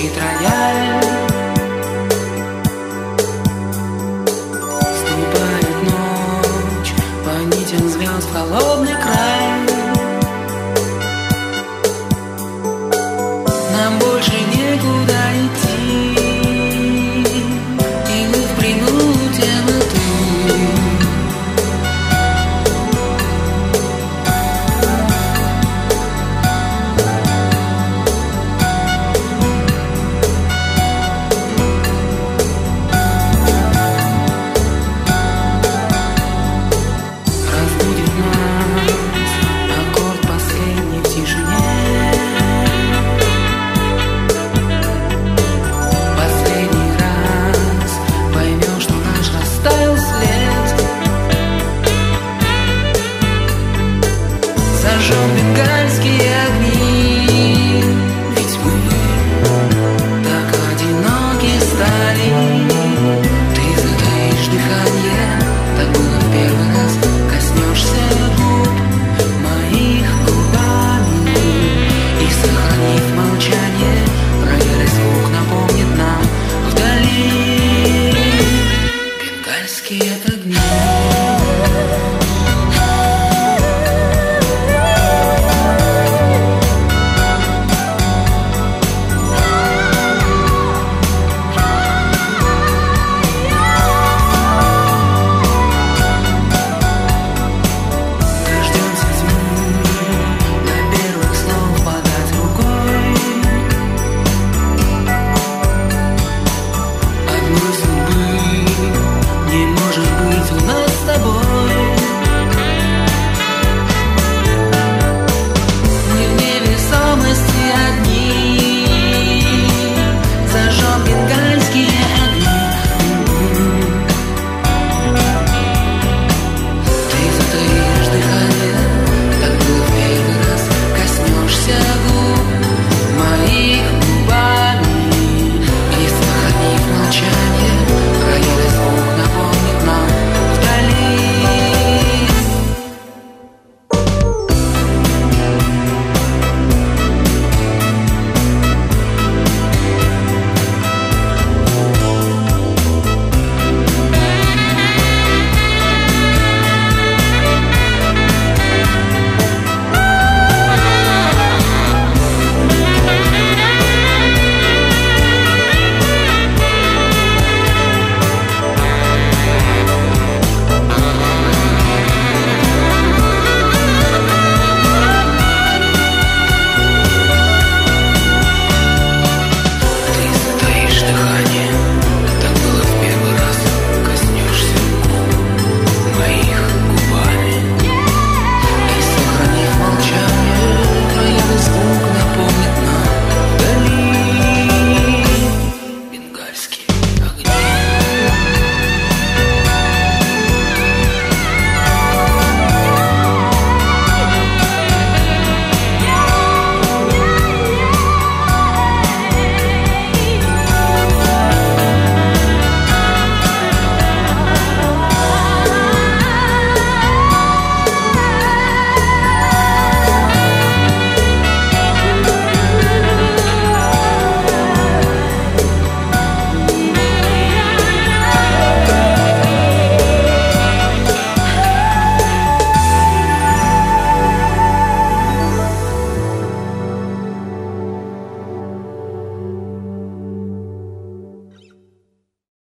si Как будут первый раз Коснешься